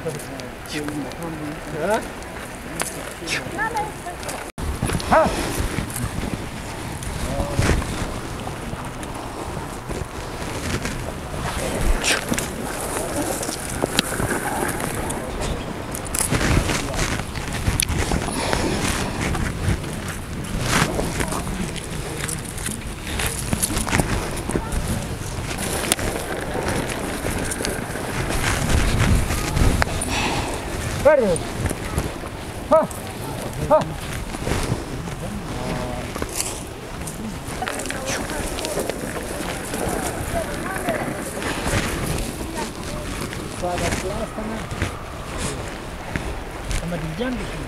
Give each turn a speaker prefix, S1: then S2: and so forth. S1: かったですね。半分。
S2: Ada Hah.
S3: Hah. Sama di jambi.